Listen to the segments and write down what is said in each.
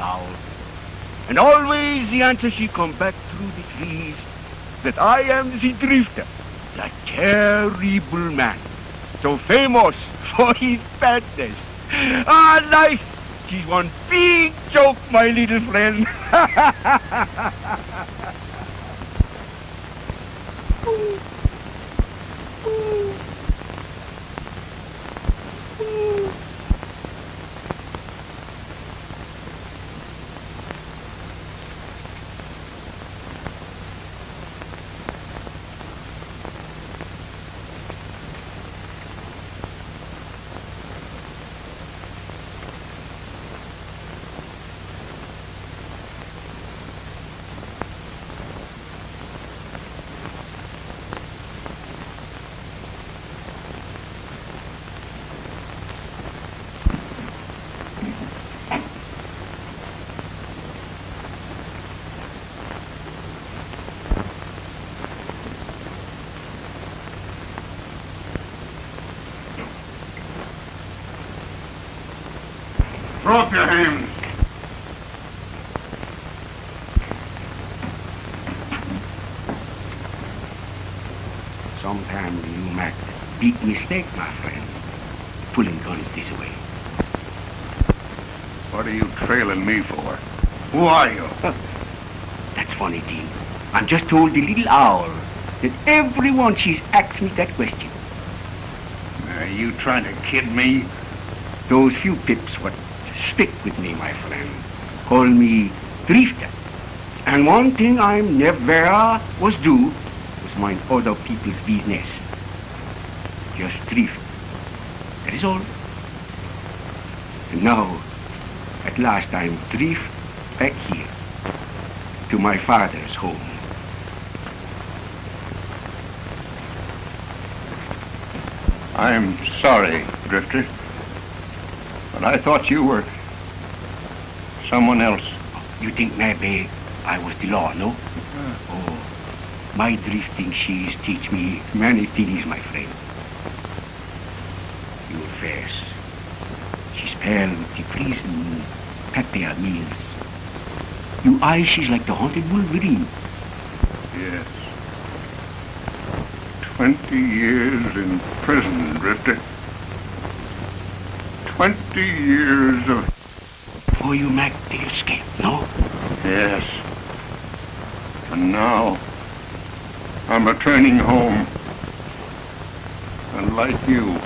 Owl. And always the answer she come back through the trees that I am the drifter, the terrible man, so famous for his badness. Ah, life is one big joke, my little friend. up your hands. Sometimes you make big mistake, my friend, pulling guns this way. What are you trailing me for? Who are you? That's funny, Dean. I'm just told the little owl that everyone she's asked me that question. Are you trying to kid me? Those few pips what stick with me, my friend, call me drifter. And one thing I never was do was mind other people's business. Just drift. That is all. And now, at last I'm drift back here to my father's home. I'm sorry, Drifter. But I thought you were someone else. You think maybe I was the law, no? Hmm. Oh, my drifting she's teach me many things, my friend. Your face, she's pale with the prison pepper meals. Your eyes, she's like the haunted Wolverine. Yes. Twenty years in prison, Drifter. Twenty years of... Before you make the escape, no? Yes. And now, I'm returning home. And like you,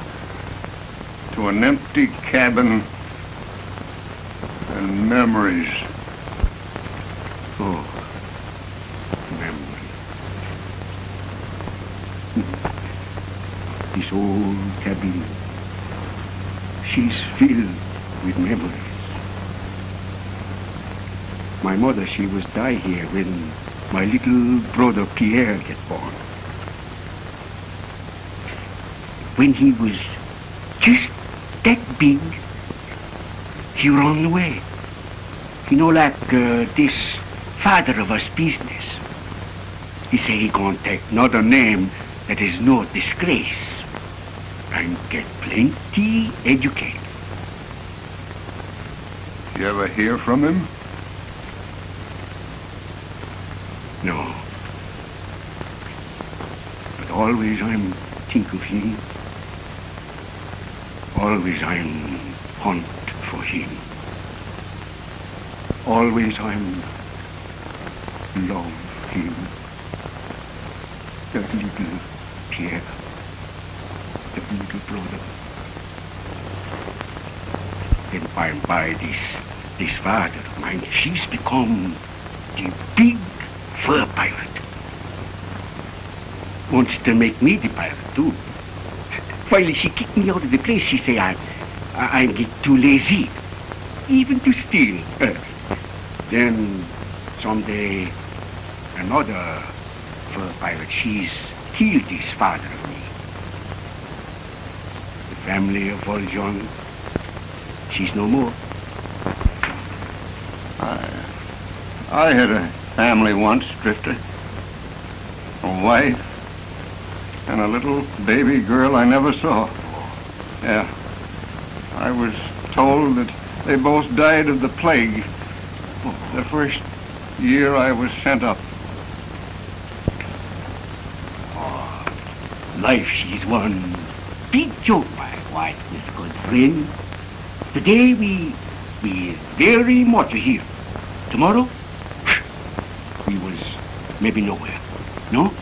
to an empty cabin and memories. Oh, memory. this old cabin, she's filled with memories. My mother, she was die here when my little brother Pierre get born. When he was just that big, he run away. You know, like uh, this father of us business. He say he gonna take another name that is no disgrace and get plenty educated. You ever hear from him? No. But always I'm think of him. Always I'm hunt for him. Always I'm love him. That little Pierre. That little brother. Then by and by this this father of mine, she's become the big fur pirate. Wants to make me the pirate too. Finally, she kicked me out of the place. She say I, I get too lazy, even to steal. then someday another fur pirate, she's killed his father of me. The family of Valjean, she's no more. I, I had a family once, Drifter. A wife and a little baby girl I never saw. Yeah. I was told that they both died of the plague the first year I was sent up. Oh, life, she's one big joke, my with good friend. Today we we very much here. Tomorrow we was maybe nowhere. No?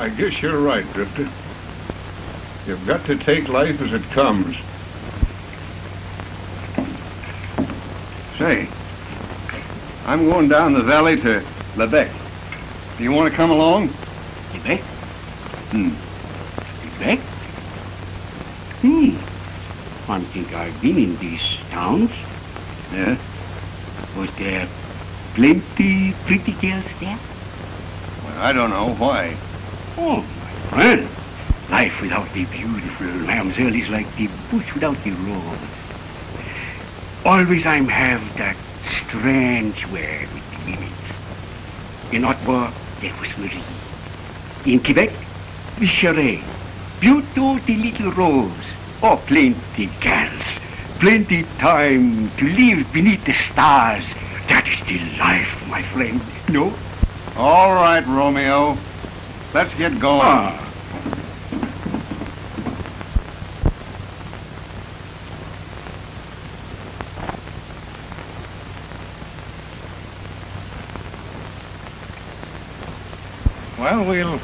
I guess you're right, Drifter. You've got to take life as it comes. Say, I'm going down the valley to Lebec. Do you want to come along? Quebec? Hmm. Quebec? Hmm. I think I've been in these towns. Yeah? Was there plenty pretty girls there? Well, I don't know. Why? Oh, my friend. Life without the beautiful mademoiselle is like the bush without the rose. Always I'm have that strange way with women. In Ottawa, there was Marie. In Quebec, the Charade. Beautiful the little rose. Oh, plenty girls. Plenty time to live beneath the stars. That is the life, my friend. No? All right, Romeo. Let's get going. Ah. Well, we'll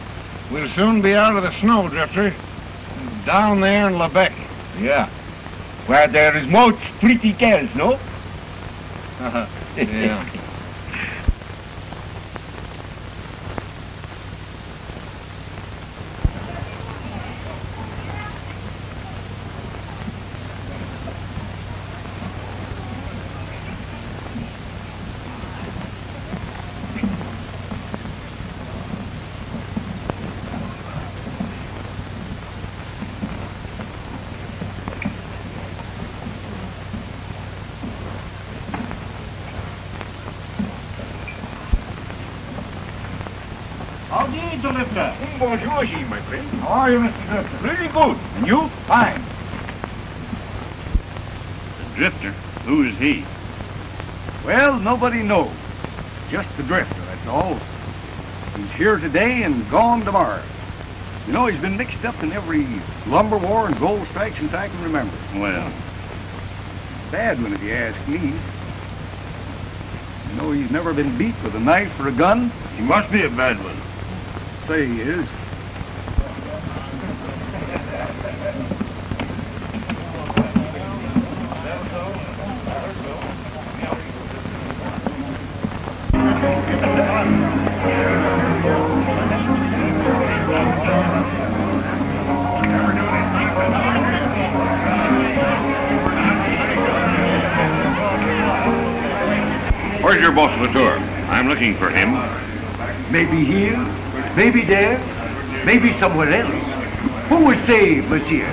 we'll soon be out of the snow, Drifter. Down there in Lebec. Yeah. Where there is much pretty girls, no? Yeah. Howdy, Drifter. Bonjour, Gilles, my friend. How are you, Mr. Drifter? Really good. And you? Fine. The Drifter? Who is he? Well, nobody knows. Just the drifter, that's all. He's here today and gone tomorrow. You know, he's been mixed up in every lumber war and gold strike since I can remember. Well, Bad one, if you ask me. You know, he's never been beat with a knife or a gun. he must be a bad one. Say he is. Looking for him. Maybe here, maybe there, maybe somewhere else. Who will say, monsieur?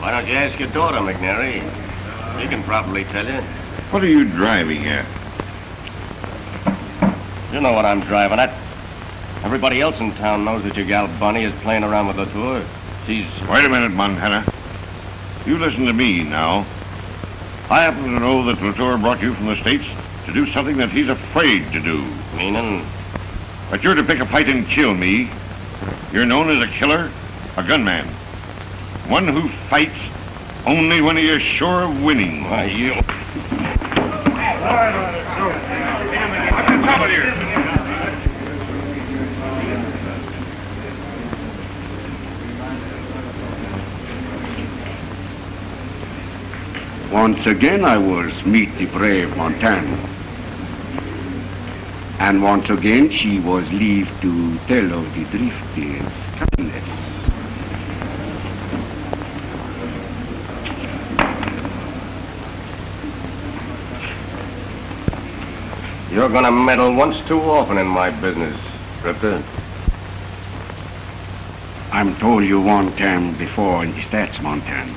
Why don't you ask your daughter, McNary? She can probably tell you. What are you driving at? You know what I'm driving at. Everybody else in town knows that your gal Bunny is playing around with Latour. She's... Wait a minute, Montana. You listen to me now. I happen to know that Latour brought you from the States to do something that he's afraid to do. Meaning... But you're to pick a fight and kill me. You're known as a killer, a gunman. One who fights only when he is sure of winning. Why, you... Once again I was meet the brave Montaigne. And once again she was leave to tell of the drifter's kindness. You're gonna meddle once too often in my business, Drifter. I'm told you one time before in the States, Montan.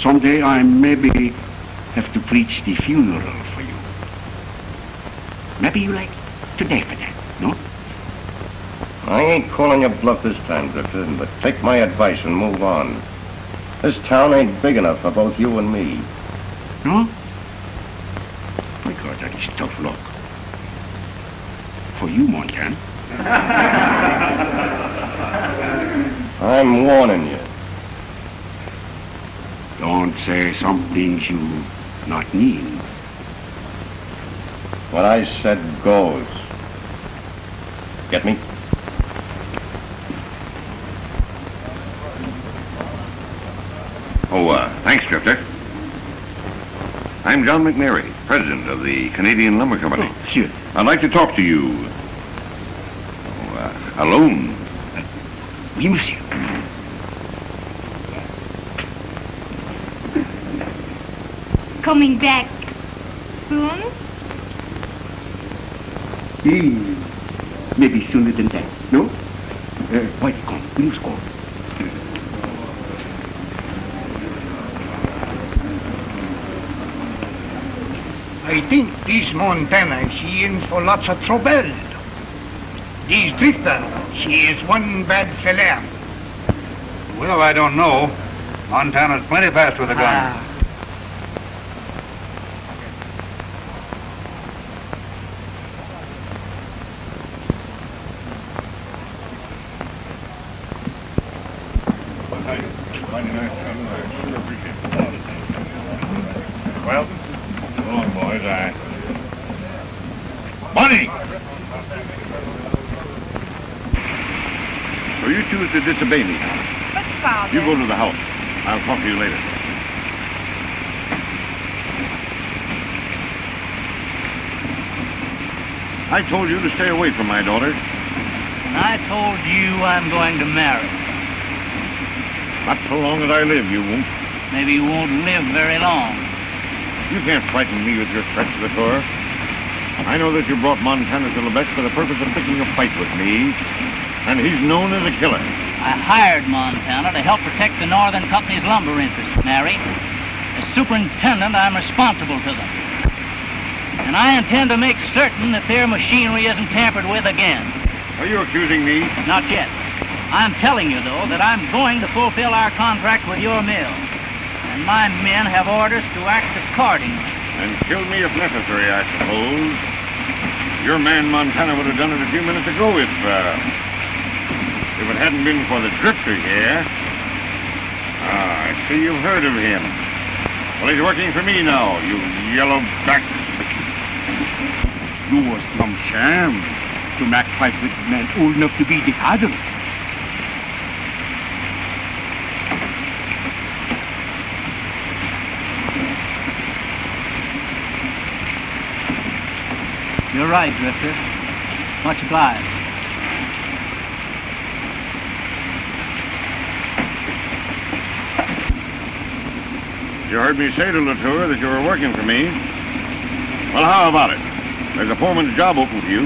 Someday I maybe have to preach the funeral Maybe you like to die for that, no? I ain't calling your bluff this time, Drifter, but take my advice and move on. This town ain't big enough for both you and me. No? My God, that is tough luck. For you, Montana. I'm warning you. Don't say some things you not mean. What I said goes. Get me? Oh, uh, thanks, Drifter. I'm John McNary, president of the Canadian Lumber Company. Oh, sure. I'd like to talk to you. Oh, uh, alone. Oui, monsieur. Coming back soon? Hmm. Maybe sooner than that, no? Uh, why come? We must go. I think this Montana, she in for lots of trouble. This drifter, she is one bad fella. Well, I don't know. Montana's plenty fast with a gun. Ah, Well, go on, boys. I. Bonnie! So you choose to disobey me. But father. You go to the house. I'll talk to you later. I told you to stay away from my daughter. I told you I'm going to marry. Not so long as I live, you won't. Maybe you won't live very long. You can't frighten me with your threats, Latour. I know that you brought Montana to Lebec for the purpose of picking a fight with me, and he's known as a killer. I hired Montana to help protect the Northern Company's lumber interests, Mary. As superintendent, I'm responsible to them. And I intend to make certain that their machinery isn't tampered with again. Are you accusing me? Not yet. I'm telling you, though, that I'm going to fulfill our contract with your mill. And my men have orders to act accordingly. And kill me if necessary, I suppose. Your man Montana would have done it a few minutes ago if, uh, if it hadn't been for the drifter here. Ah, I see you've heard of him. Well, he's working for me now, you yellow back. You was some sham to make fight with men old enough to be the father. You're right, Drifter. Much obliged. You heard me say to Latour that you were working for me. Well, how about it? There's a foreman's job open for you.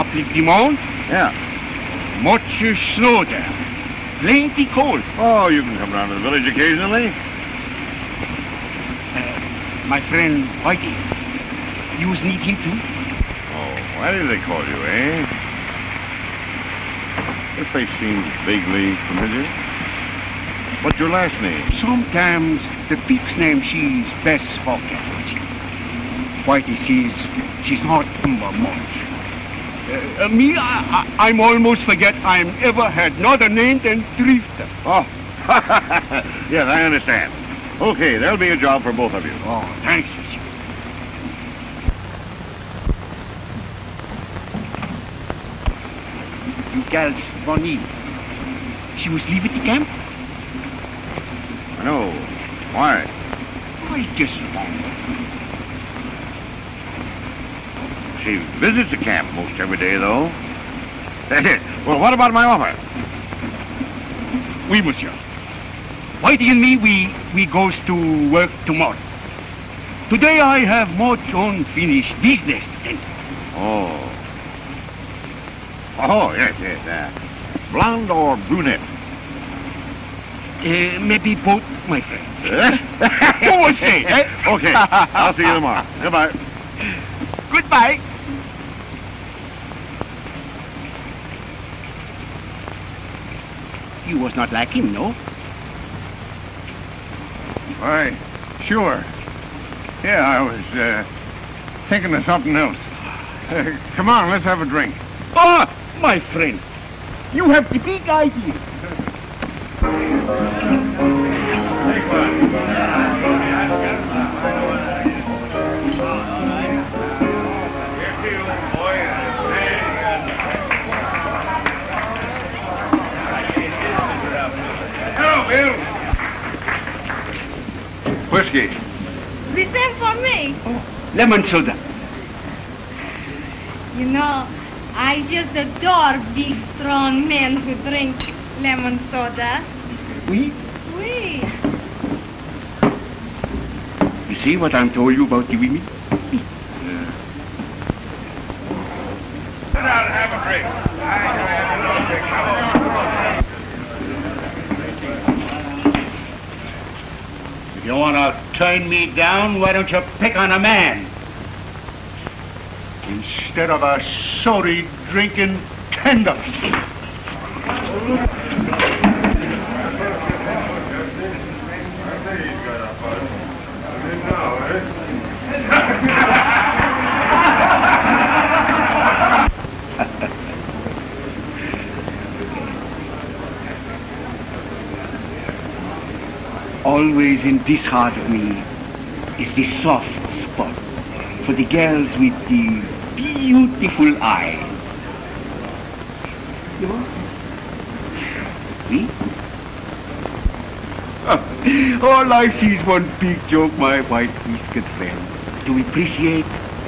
Up in the mount, Yeah. much snow there. Plenty cold. Oh, you can come down to the village occasionally. My friend Whitey, you need him too? Oh, why do they call you, eh? This face seems vaguely familiar. What's your last name? Sometimes the people's name she's best spoken. Whitey says she's not remember much. Uh, uh, me, I, I, I'm almost forget I'm ever had another name than Drifter. Oh, yes, I understand. Okay, there'll be a job for both of you. Oh, thanks, monsieur. You gals funny. She was leaving the camp? I know. Why? I just wonder. She visits the camp most every day, though. well, what about my offer? Oui, monsieur. Whitey and me, we, we goes to work tomorrow. Today I have much unfinished business. And, Oh. Oh, yes, yes. Uh, blonde or brunette? uh, maybe both, my friend. Eh? Say? eh? okay, I'll see you tomorrow. Goodbye. Goodbye. You was not like him, no? Why, sure. Yeah, I was uh, thinking of something else. Uh, come on, let's have a drink. Ah, my friend, you have the big idea. Whiskey. The same for me. Oh, lemon soda. You know, I just adore big, strong men who drink lemon soda. We, Oui. you see what I'm told you about the women? If you want to turn me down, why don't you pick on a man? Instead of a sody drinking tender. Always in this heart of me is the soft spot for the girls with the beautiful eyes. You know? See? All life is one big joke, my white whiskered friend. To appreciate,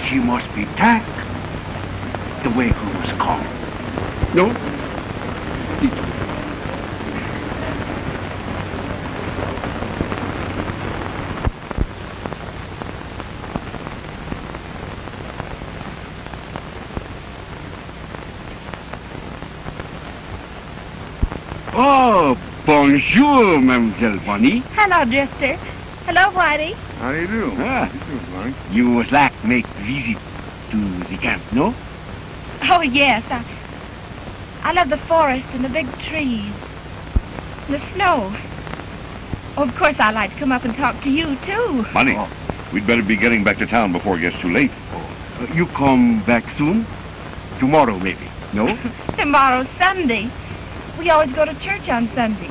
she must be tact the way who was come. No? Bonjour, Mademoiselle Bonnie. Hello, Drifter. Hello, Whitey. How do you do? Ah. You do, Bonnie. You was like make visit to the camp, no? Oh, yes. I, I love the forest and the big trees. And the snow. Oh, of course, I like to come up and talk to you, too. Money. We'd better be getting back to town before it gets too late. Uh, you come back soon? Tomorrow, maybe. No? Tomorrow's Sunday. We always go to church on Sunday.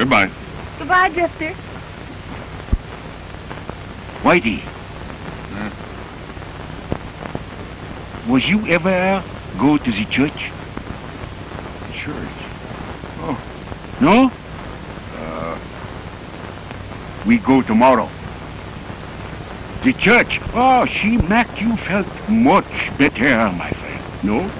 Goodbye. Goodbye, Drifter. Whitey. Was you ever go to the church? Church. Oh. No? Uh, we go tomorrow. The church. Oh, she make you felt much better, my friend. No?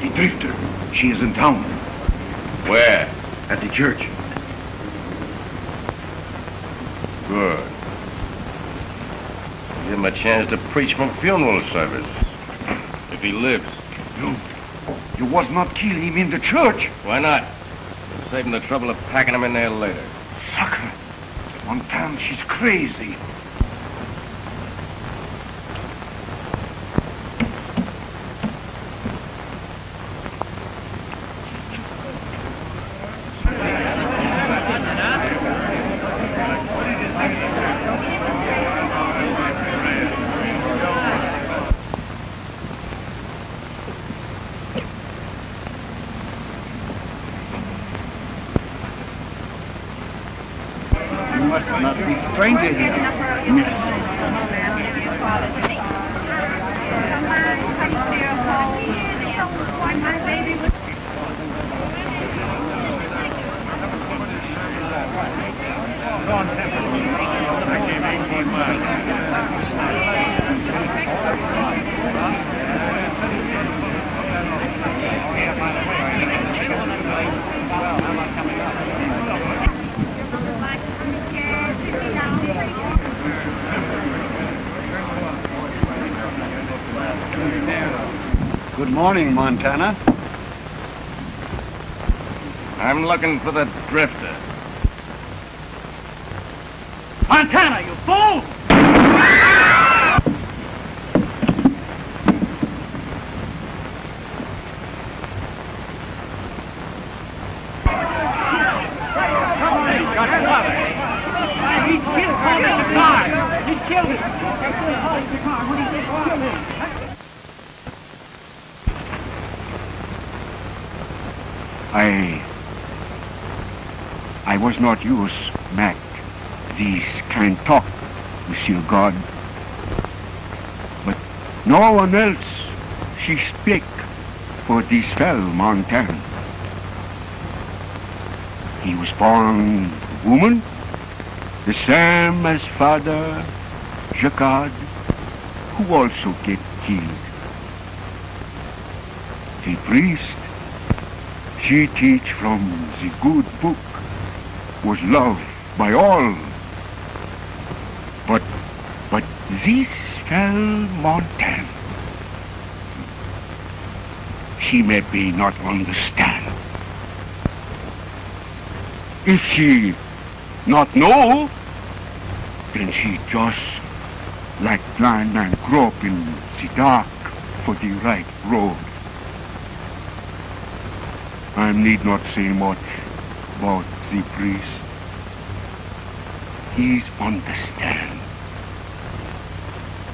The drifter. She is in town. Where? At the church. Good. Give him a chance to preach from funeral service. If he lives. You, you was not kill him in the church. Why not? Save him the trouble of packing him in there later. Sucker. Montana, she's crazy. Morning, Montana. I'm looking for the drifter. Montana, you fool! He killed Thomas Carr. He killed him. I. Was not used, Mac, this kind talk, Monsieur God. But no one else she speak for this fell Montaigne. He was born woman, the same as father Jacquard, who also get killed. The priest she teach from the good book was loved by all. But, but this fell Montaigne. She maybe not understand. If she not know, then she just like blind man grope in the dark for the right road. I need not say much about the priest. He's understand.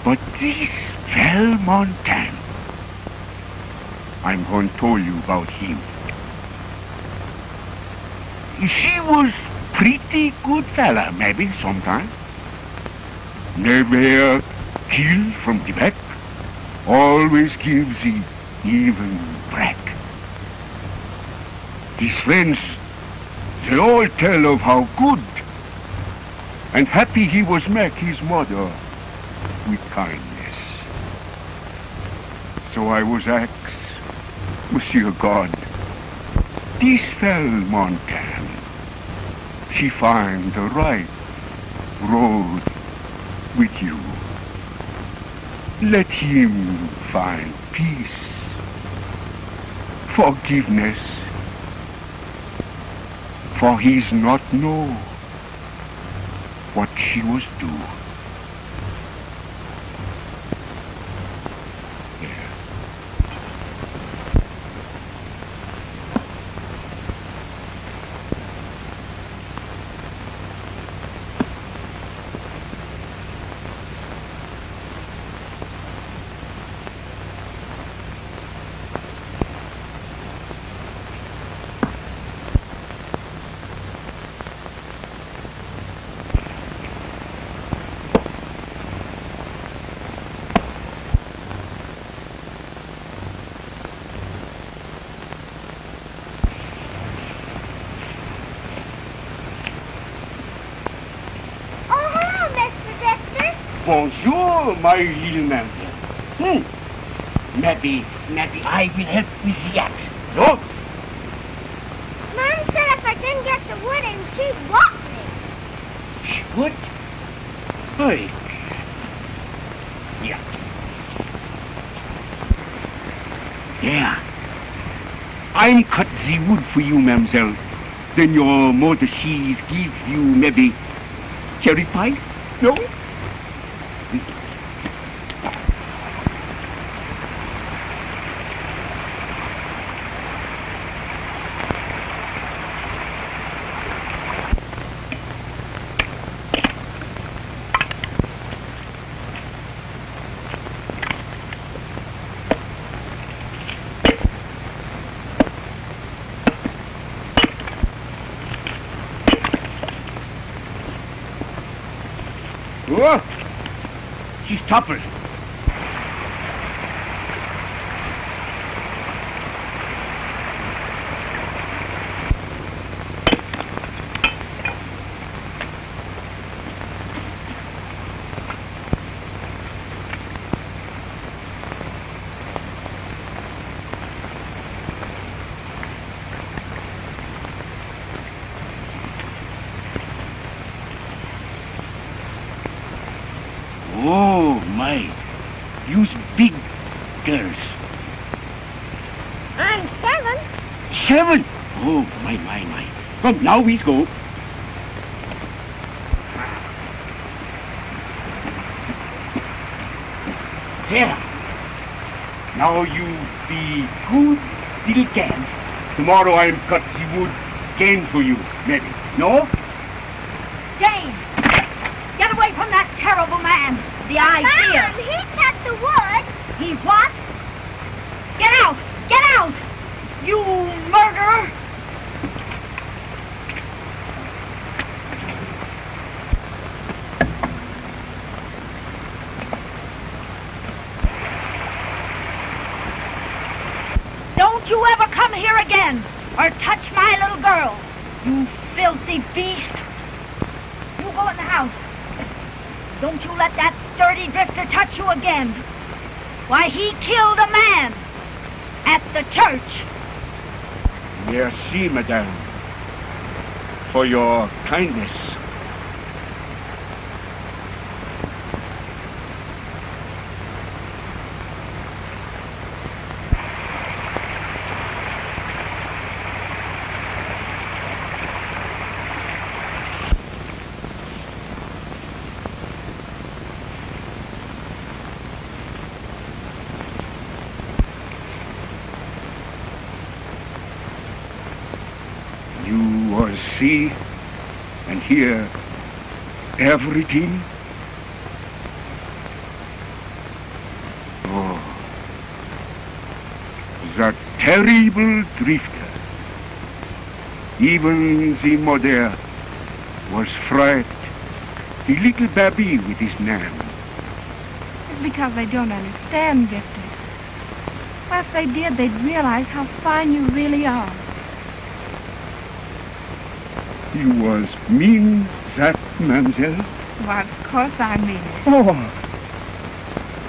But this fell Montaigne, I'm going to tell you about him. She was pretty good fella, maybe, sometime. Never kill from the back. Always gives the even break. His friends, they all tell of how good and happy he was make his mother with kindness. So I was asked, Monsieur God, this fell Montaigne, she find the right road with you. Let him find peace, forgiveness, for he's not know what she was do. Bonjour, my little mamselle. Hmm. Maybe, maybe I will help with the axe. No? Mom said if I didn't get the wood and she'd walk me. She would? Hey. Yeah. Yeah. I'm cut the wood for you, mamselle. Then your mother, she's give you maybe cherry pie? No? She's toppled. Oh, my. Use big girls. I'm seven. Seven. Oh, my, my, my. Come, now we go. There. Now you be good little can. Tomorrow I'll cut the wood cane for you, maybe. No? James, get away from that terrible man. The idea. Mom, he cut the wood. He's what? Get out! Get out! You murderer! Don't you ever come here again or touch my little girl, you filthy beast. You go in the house. Don't you let that dirty drifter touch you again. Why, he killed a man at the church. Merci, madame, for your kindness. You will see and hear everything. Oh, the terrible drifter. Even the mother was frightened. The little baby with his name. It's because they don't understand, Victor. Well, if they did, they'd realize how fine you really are. You was mean that, mademoiselle? Of course I mean it. Oh.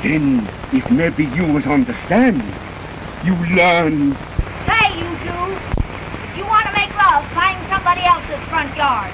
Then, if maybe you was understand, you learn. Hey, you two! You want to make love, find somebody else's front yard.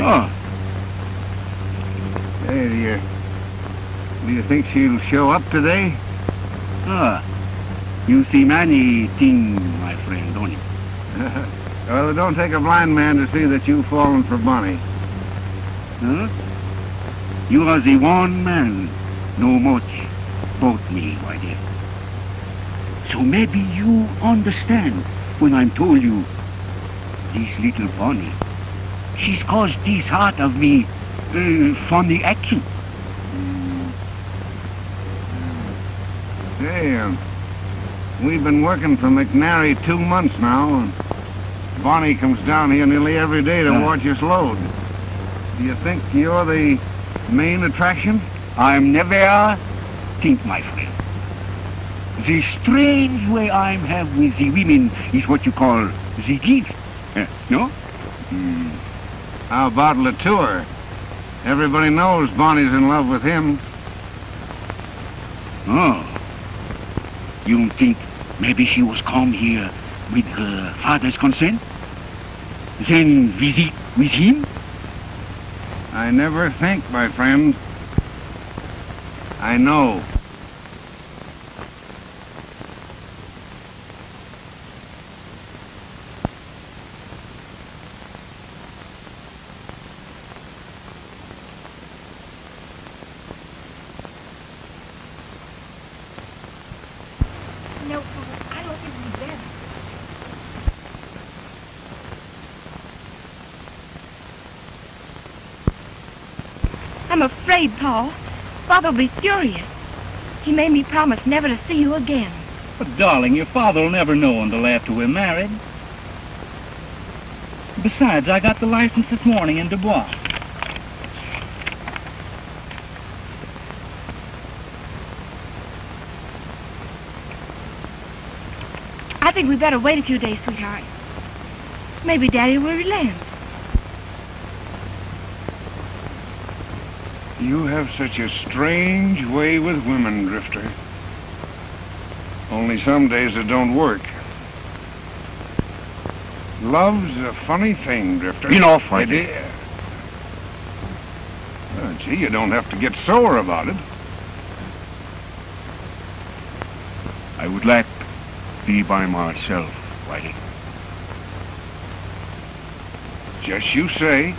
Oh, Hey, do you, do you think she'll show up today? ah. You see many things, my friend, don't you? well, it don't take a blind man to see that you've fallen for Bonnie. Huh? You are the one man know much about me, my dear. So maybe you understand when I'm told you this little Bonnie, she's caused this heart of me uh, funny. Hey, we've been working for McNary two months now, and Bonnie comes down here nearly every day to watch us load. Do you think you're the main attraction? I'm never think, my friend. The strange way I'm have with the women is what you call the gift. Uh, no? How about Latour? Everybody knows Bonnie's in love with him. Oh. You think maybe she was come here with her father's consent? Then visit with him? I never think, my friend. I know. I'm afraid, Paul. Father'll be furious. He made me promise never to see you again. But, darling, your father'll never know until after we're married. Besides, I got the license this morning in Dubois. I think we better wait a few days, sweetheart. Maybe Daddy will relent. You have such a strange way with women, Drifter. Only some days it don't work. Love's a funny thing, Drifter. Enough, I is. Uh, gee, you don't have to get sore about it. I would like to be by myself, Whitey. Just you say.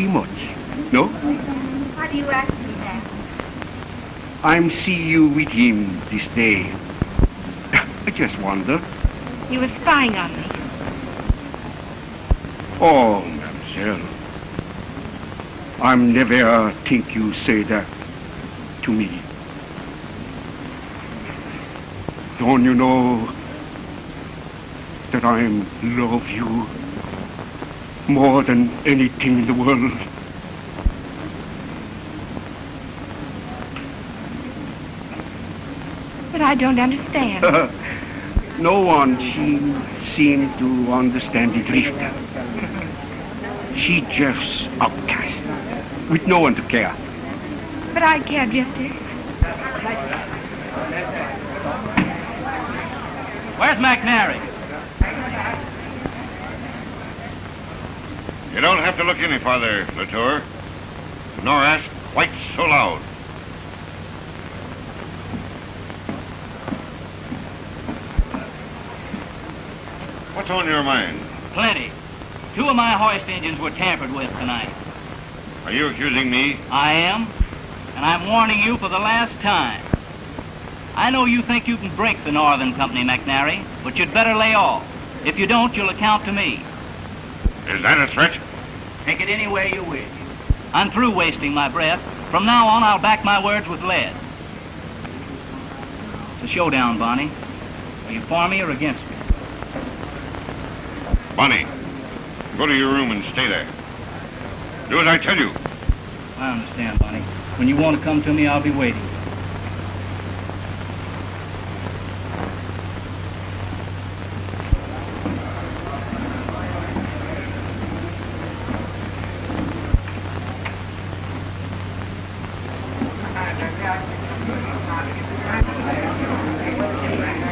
Pretty much, no? Why do you ask me that? I'm see you with him this day. I just wonder. You were spying on me. Oh, mademoiselle. I'm never think you say that to me. Don't you know that I love you more than anything in the world? But I don't understand. Uh-huh. no one seem, seem to understand the drifter. She just outcast, with no one to care. But I care, Drifter. Where's McNary? You don't have to look any farther, Latour, nor ask quite so loud. What's on your mind? Plenty. Two of my hoist engines were tampered with tonight. Are you accusing me? I am, and I'm warning you for the last time. I know you think you can break the Northern Company, McNary, but you'd better lay off. If you don't, you'll account to me. Is that a threat? Take it any way you wish. I'm through wasting my breath. From now on, I'll back my words with lead. It's a showdown, Bonnie. Are you for me or against me? Bonnie, go to your room and stay there. Do as I tell you. I understand, Bonnie. When you want to come to me, I'll be waiting.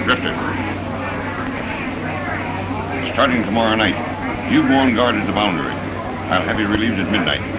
Drifter. Starting tomorrow night, you go on guard at the boundary. I'll have you relieved at midnight.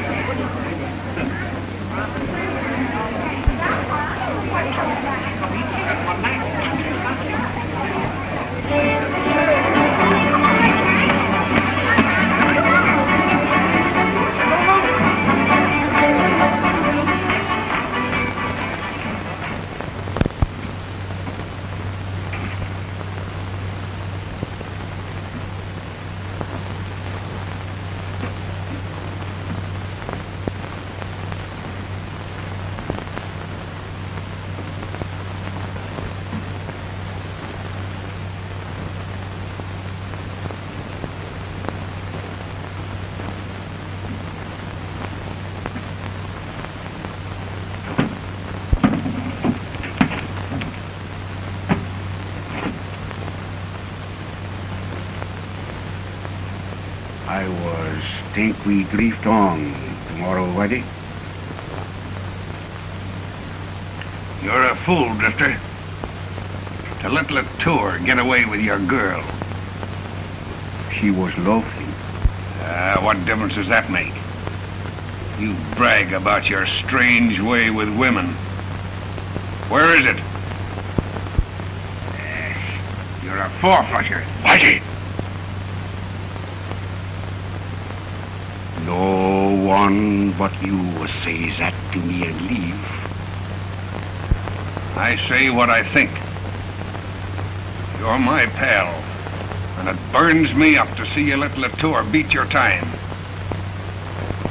Think we drift on tomorrow, Whitey. You're a fool, Drifter. To let Latour get away with your girl. She was lovely. Ah, what difference does that make? You brag about your strange way with women. Where is it? Yes, you're a four-flusher. Whitey! No one but you will say that to me and leave. I say what I think. You're my pal, and it burns me up to see you let Latour beat your time.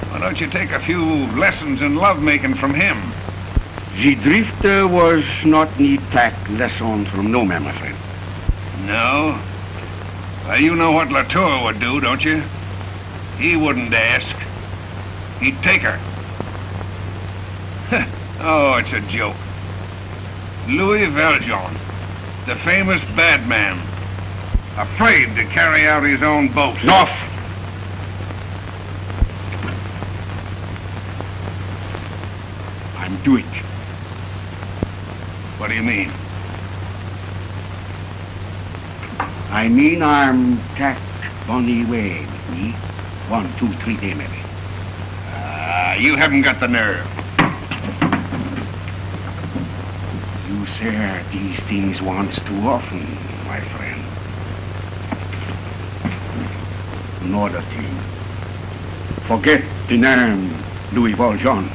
Why don't you take a few lessons in lovemaking from him? The drifter was not need take lesson from no man, my friend. No? Well, you know what Latour would do, don't you? He wouldn't ask. He'd take her. oh, it's a joke. Louis Valjean, the famous bad man, afraid to carry out his own boast. Enough! I'm doing it. What do you mean? I mean I'm take Bonnie way with me. One, two, three day maybe. You haven't got the nerve. You say these things once too often, my friend. Another thing. Forget the name Louis Valjean.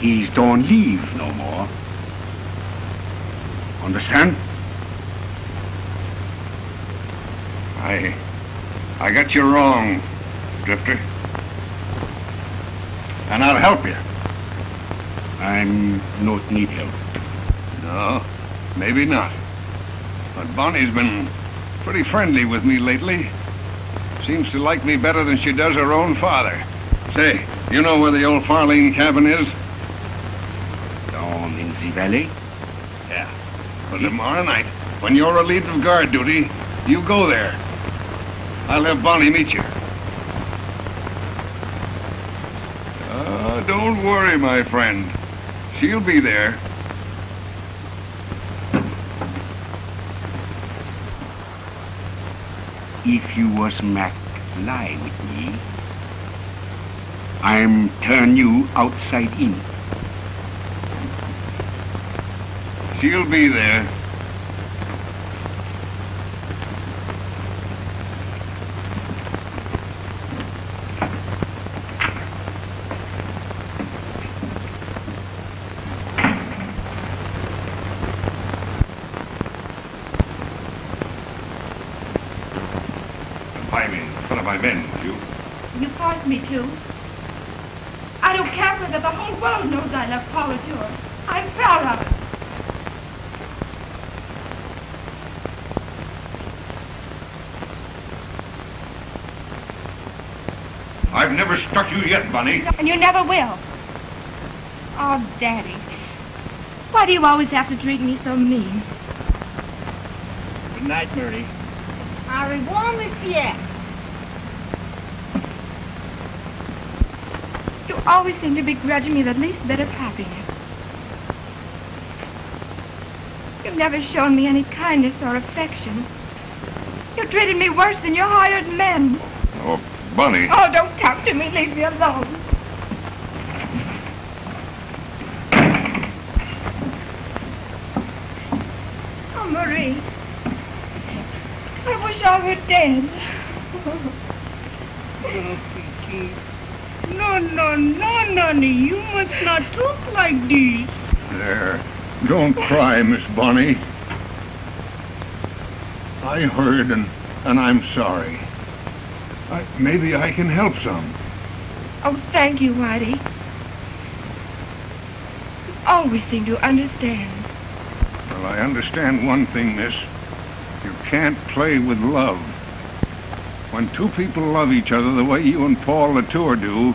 He's don't leave no more. Understand? I... I got you wrong, Drifter. And I'll help you. I'm not need help. No, maybe not. But Bonnie's been pretty friendly with me lately. Seems to like me better than she does her own father. Say, you know where the old Farlane cabin is? Down in the valley? Yeah. Well, tomorrow night, when you're relieved of guard duty, you go there. I'll have Bonnie meet you. Uh, don't worry, my friend. She'll be there. If you was Mac lie with me, I'm turn you outside in. She'll be there. I'm in front of my men, you. You forced me to. I don't care whether the whole world knows I love Paul Latour. I'm proud of it. I've never struck you yet, Bunny. And you never will. Oh, Daddy. Why do you always have to treat me so mean? Good night, Murray. Au revoir, monsieur. You always seem to begrudge me the least bit of happiness. You've never shown me any kindness or affection. You treated me worse than your hired men. Bunny. Oh, don't talk to me. Leave me alone. Oh, Marie. I wish I were dead. No, no, no, Nonny. You must not talk like this. There. Don't cry, Miss Bonnie. I heard and, and I'm sorry. I, maybe I can help some. Oh, thank you, Whitey. You always seem to understand. Well, I understand one thing, miss. You can't play with love. When two people love each other the way you and Paul Latour do,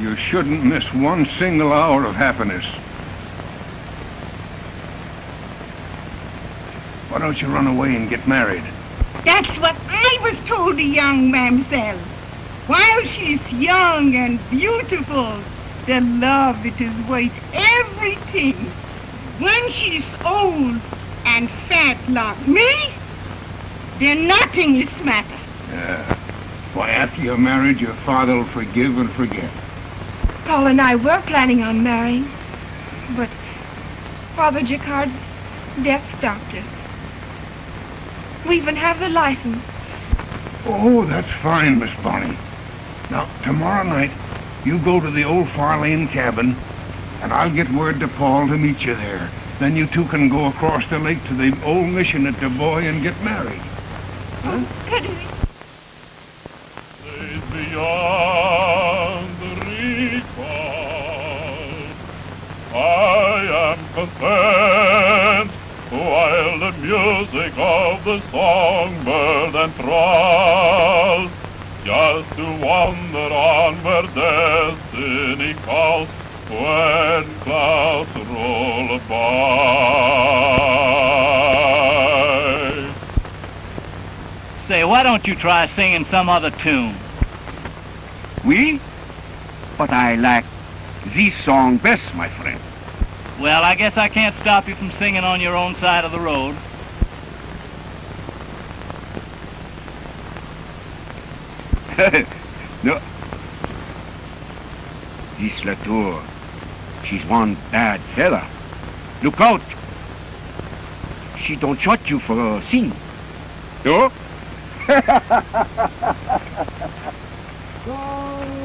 you shouldn't miss one single hour of happiness. Why don't you run away and get married? That's what was told. old young mamselle. While she's young and beautiful, the love it is worth everything. When she's old and fat like me, then nothing is matter. Yeah. Why, after you're married, your father will forgive and forget. Paul and I were planning on marrying, but Father Jacquard's death stopped us. We even have the license. Oh, that's fine, Miss Bonnie. Now, tomorrow night, you go to the old Farlane cabin, and I'll get word to Paul to meet you there. Then you two can go across the lake to the old mission at Boy and get married. Huh? Beyond recall. I am content while the music of the songbird enthralls, just to wander on where destiny calls when clouds roll by. Say, why don't you try singing some other tune? Oui, but I like this song best, my friend. Well, I guess I can't stop you from singing on your own side of the road. no. This Latour, she's one bad fella. Look out! She don't shot you for a sin. No?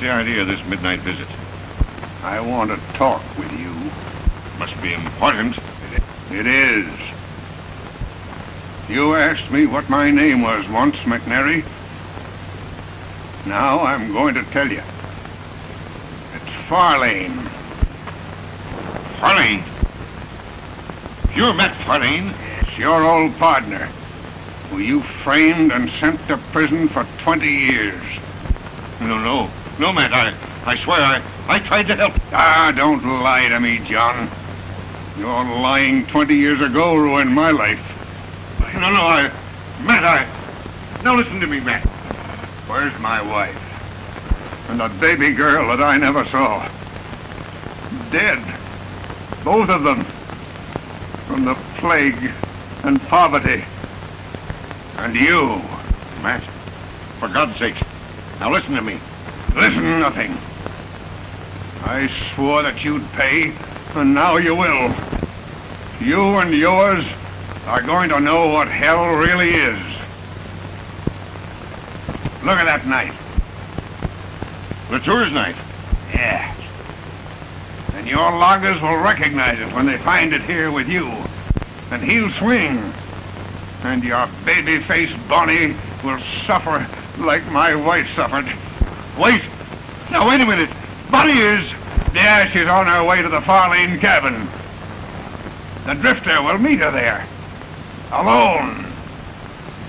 What's the idea of this midnight visit? I want to talk with you. Must be important. It is. You asked me what my name was once, McNary. Now I'm going to tell you. It's Farlane. Farlane? You met Farlane? It's your old partner, who you framed and sent to prison for 20 years. No, no. No, Matt, I, I swear I, I tried to help. Ah, don't lie to me, John. Your lying 20 years ago ruined my life. No, no, I... Matt, I... Now listen to me, Matt. Where's my wife? And the baby girl that I never saw. Dead. Both of them. From the plague and poverty. And you. Matt, for God's sake, now listen to me. Listen, nothing. I swore that you'd pay, and now you will. You and yours are going to know what hell really is. Look at that knife. The Latour's knife? Yeah. And your loggers will recognize it when they find it here with you. And he'll swing. And your baby-faced Bonnie will suffer like my wife suffered. Wait! Now, wait a minute. Bonnie is... Yeah, she's on her way to the Farlane cabin. The drifter will meet her there. Alone.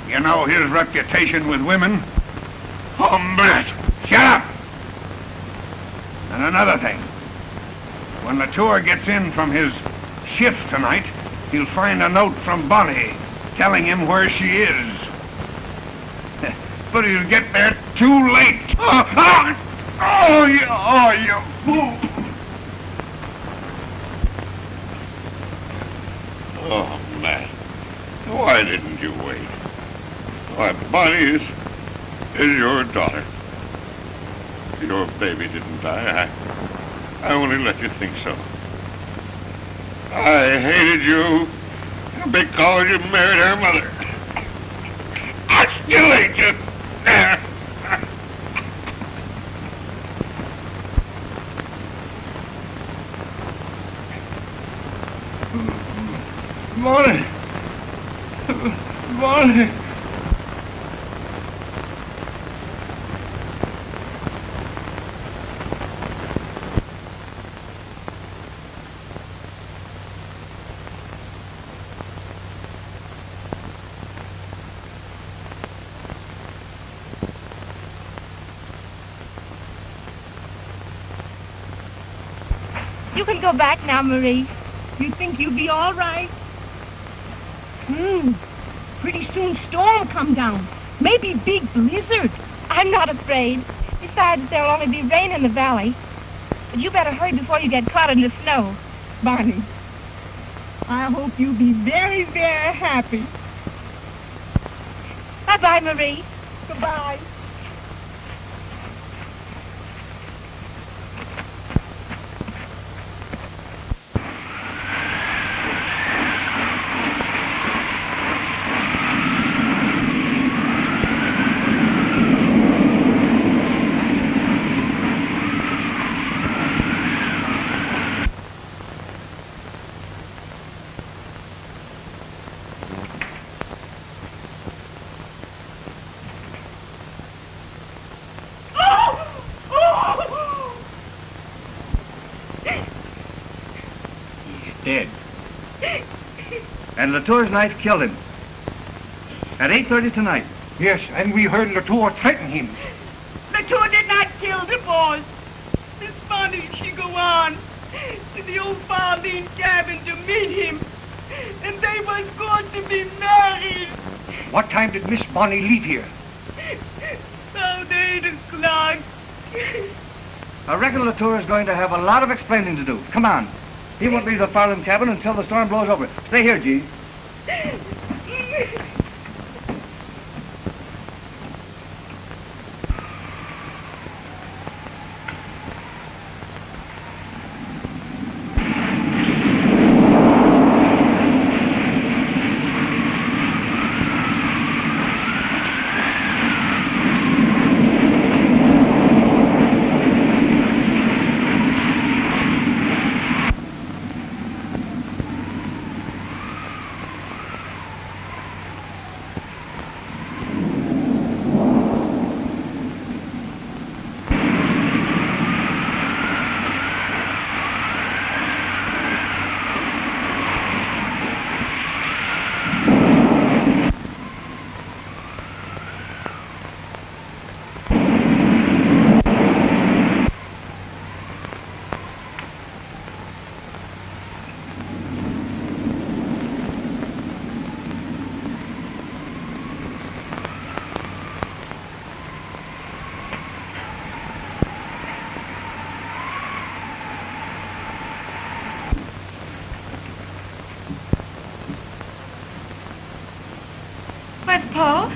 You know his reputation with women? Hombre! Shut up! And another thing. When Latour gets in from his shift tonight, he'll find a note from Bonnie telling him where she is. But he'll get there too late. Oh, oh, oh you, oh, you fool! Oh, Matt. Why didn't you wait? Why, Bonnie is, is your daughter. Your baby didn't die. I, I only let you think so. I hated you because you married her mother. I still hate you. You can go back now, Marie. You think you'll be all right? Hmm. Pretty soon storm come down. Maybe big blizzard. I'm not afraid. Besides, there'll only be rain in the valley. But you better hurry before you get caught in the snow. Barney, I hope you'll be very, very happy. Bye-bye, Marie. Goodbye. He's dead. And Latour's knife killed him. At 8.30 tonight. Yes, and we heard Latour threaten him. Latour did not kill the boss. Miss Bonnie, she go on to the old Farlane cabin to meet him. And they was going to be married. What time did Miss Bonnie leave here? About eight o'clock. I reckon Latour is going to have a lot of explaining to do. Come on. He won't leave the Farlane cabin until the storm blows over. Stay here, G. Where's Paul?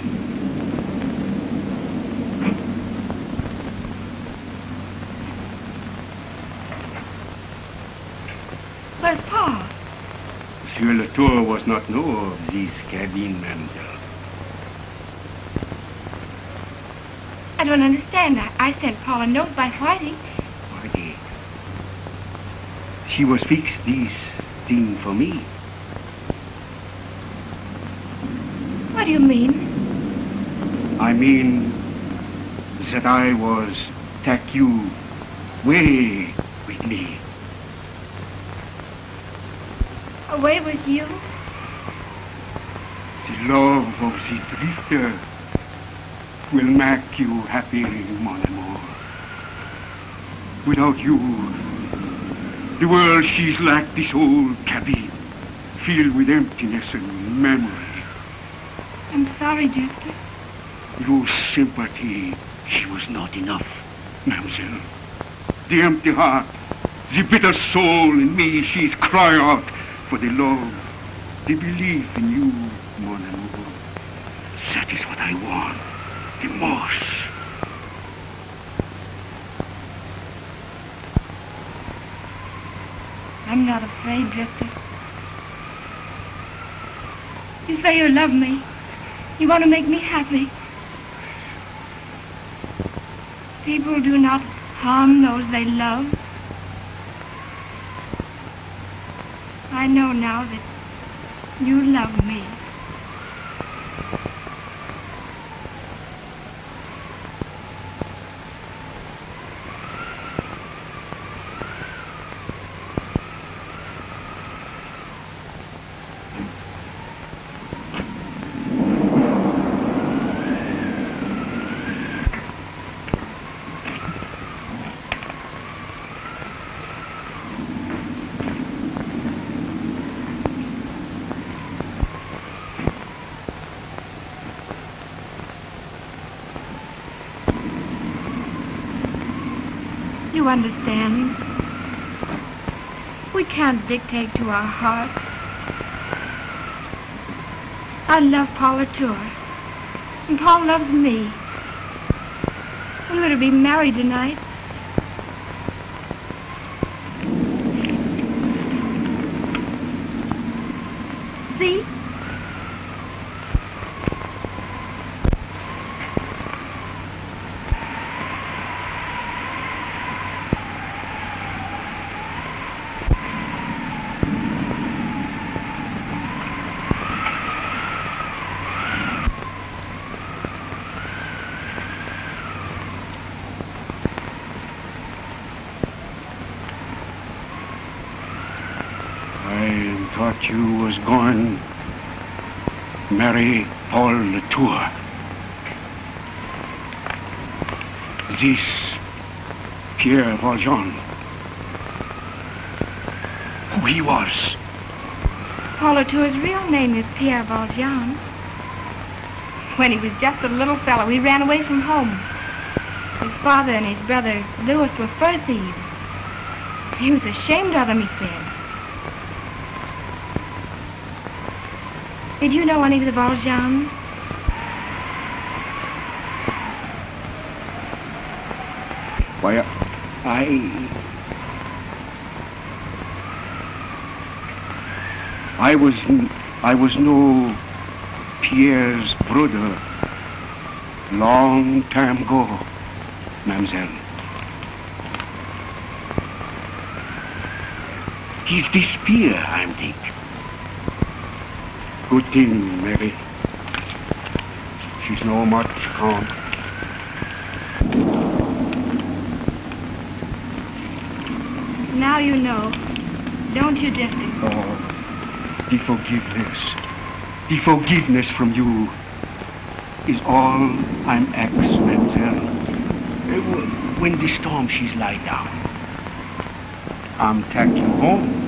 Where's Paul? Monsieur Latour was not know of this cabin, mademoiselle. I don't understand. I, I sent Paul a note by Whitey. Whitey. She was fix this thing for me. What do you mean? I mean that I was take you way with me. Away with you? The love of the drifter will make you happy, mon amour. Without you, the world she's like this old cabin, filled with emptiness and memory. Sorry, Drifter. Your sympathy, she was not enough, mademoiselle. The empty heart, the bitter soul in me, she's cry out for the love, the belief in you, mon amour. That is what I want the most. I'm not afraid, Drifter. You say you love me. You want to make me happy. People do not harm those they love. I know now that you love me. You understand? We can't dictate to our hearts. I love Paul Latour, and Paul loves me. We were to be married tonight. See? I thought you was going marry Paul Latour. This Pierre Valjean. Who he was. Paul Latour's real name is Pierre Valjean. When he was just a little fellow, he ran away from home. His father and his brother, Louis, were fur thieves. He was ashamed of them, he said. Did you know any of the Valjeans? Why, uh, I... I was... n- I was no Pierre's brother long time ago, mademoiselle. He's this Pierre, I'm think. Good thing, Mary. She's no much harm. Now you know. Don't you, Drifter? Oh, the forgiveness, the forgiveness from you is all I'm mademoiselle. Uh, When the storm she's lie down, I'm taking home.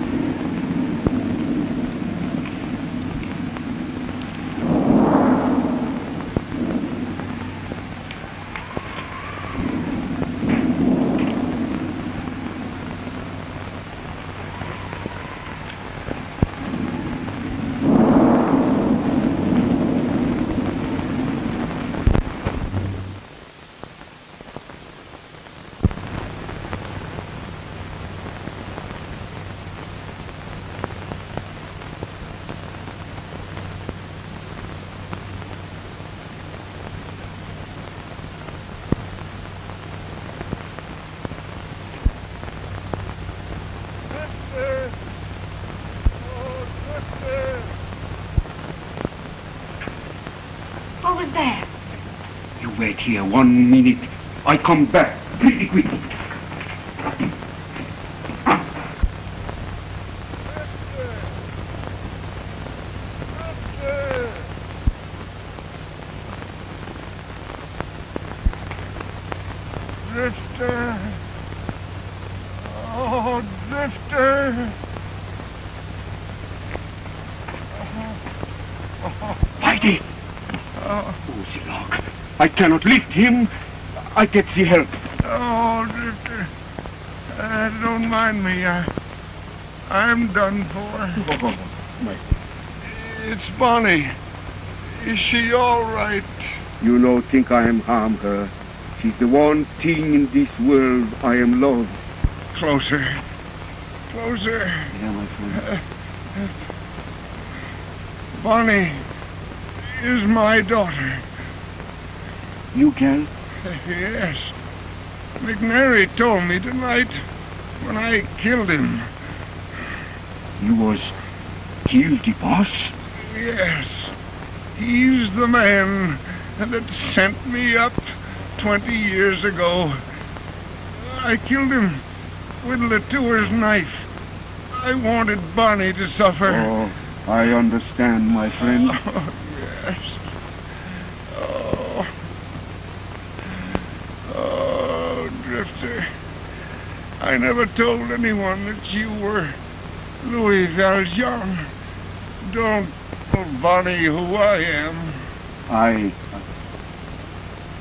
What was that? You wait here one minute. I come back pretty quick. Drifter. Oh, Drifter. Whitey! Oh, the log. I cannot lift him. I get the help. Oh, Uh, don't mind me. I, I'm done for. Oh, my. It's Bonnie. Is she all right? You no think I am harm her. She's the one thing in this world I am love. Closer. Closer. Yeah, my friend. Bonnie is my daughter. You can? Yes. McNary told me tonight when I killed him. You was killed the boss? Yes. He's the man that sent me up 20 years ago. I killed him with Latour's knife. I wanted Bonnie to suffer. Oh, I understand, my friend. Oh, yes. Oh. Oh, Drifter. I never told anyone that you were Louis Valjean. Don't tell Bonnie who I am. I...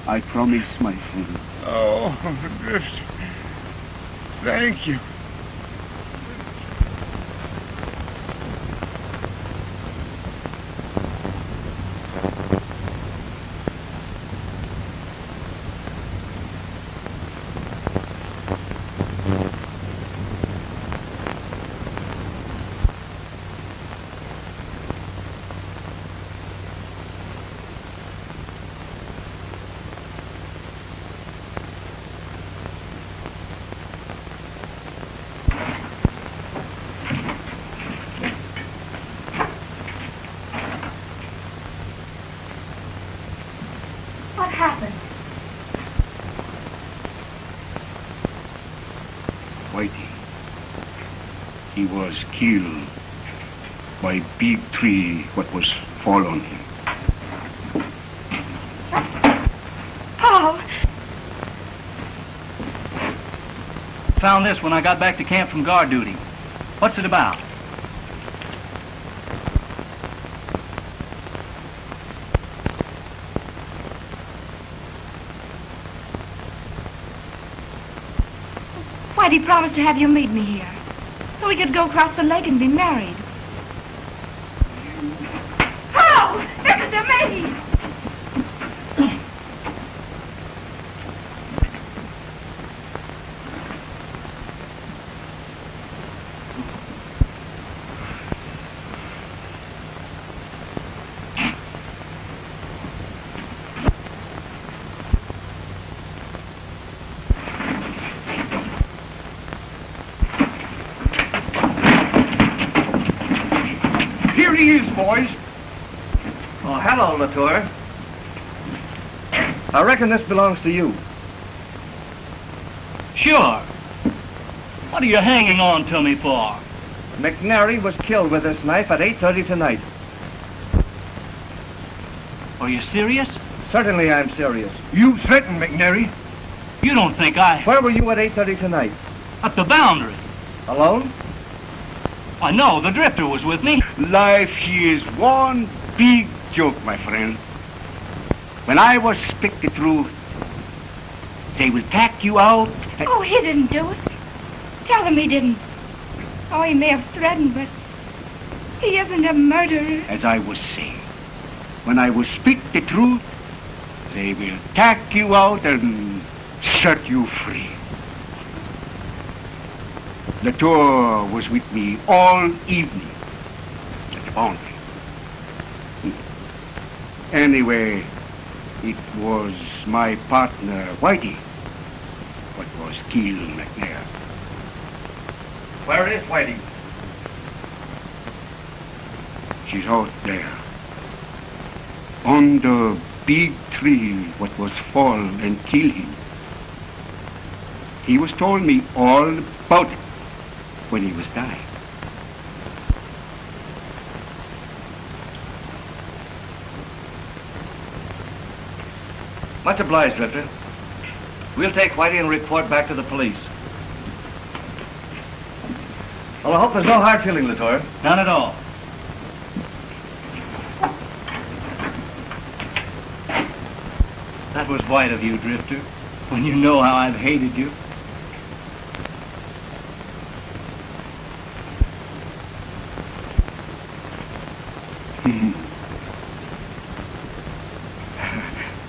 I promise, my friend. Oh, Drifter. Thank you. What happened? Whitey. He was killed by big tree what was fall on him. Paul! Found this when I got back to camp from guard duty. What's it about? Why'd he promise to have you meet me here? We could go across the lake and be married. Paul! Listen to me! Here he is, boys. Oh, hello, Latour. I reckon this belongs to you. Sure. What are you hanging on to me for? McNary was killed with this knife at 8.30 tonight. Are you serious? Certainly I'm serious. You threatened McNary. You don't think I... Where were you at 8.30 tonight? At the boundary. Alone? I know, the drifter was with me. Life he is one big joke, my friend. When I was speak the truth, they will tack you out. Oh, he didn't do it. Tell him he didn't. Oh, he may have threatened, but he isn't a murderer. As I was saying, when I will speak the truth, they will tack you out and set you free. Latour was with me all evening at the boundary. Hmm. Anyway, it was my partner, Whitey, what was killed McNair. Where is Whitey? She's out there. On the big tree what was fall and kill him. He was told me all about it when he was dying. Much obliged, Drifter. We'll take Whitey and report back to the police. Well, I hope there's no hard feeling, Latour. None at all. That was white of you, Drifter, when you know how I've hated you.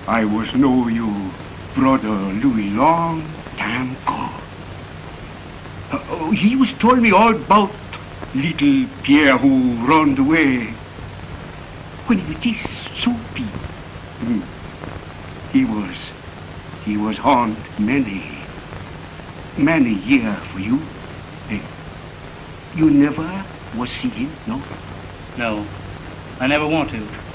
I was know you, brother Louis, long time ago. Uh, oh, he was told me all about little Pierre who run away when he was just so big. Mm. He was, he was haunt many, many year for you. Eh, you never was see him, no? No, I never want to.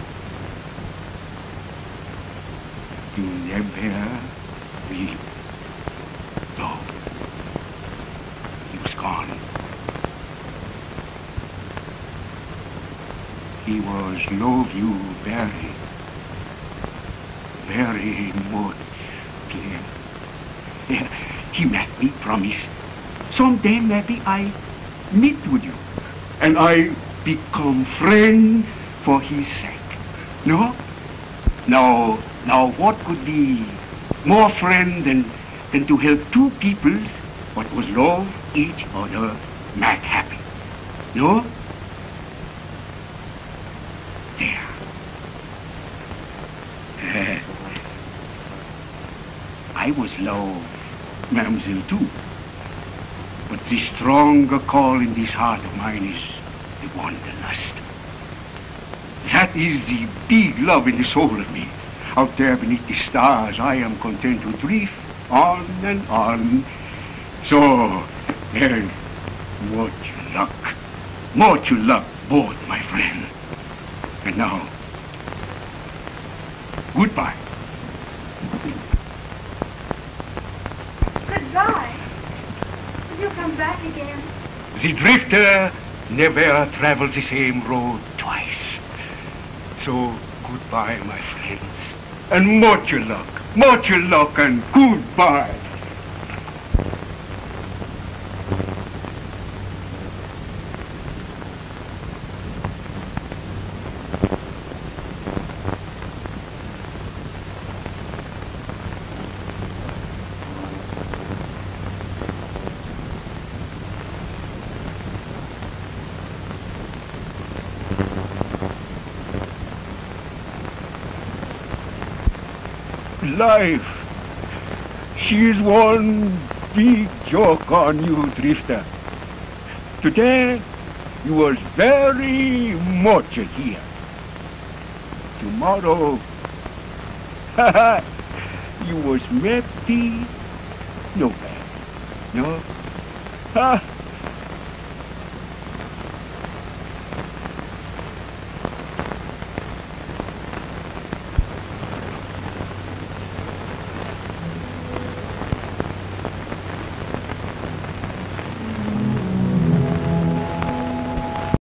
You never. No. He was gone. He was love you very, very much. Yeah, he made me promise. Someday maybe I meet with you. And I become friend for his sake. No? Now, now what could be more friend than, than to help two peoples what was love each other make happy? No? There. I was love Mademoiselle too. But the stronger call in this heart of mine is the wanderlust. That is the big love in the soul of me. Out there beneath the stars, I am content to drift on and on. So, then, much luck. Much luck, both, my friend. And now, goodbye. Goodbye. Will you come back again? The drifter never travels the same road twice. So, goodbye, my friends. And much luck, much luck, and goodbye. Life, she is one big joke on you, Drifter. Today, you was very much here. Tomorrow, Ha ha. you was maybe nowhere. No? Ha!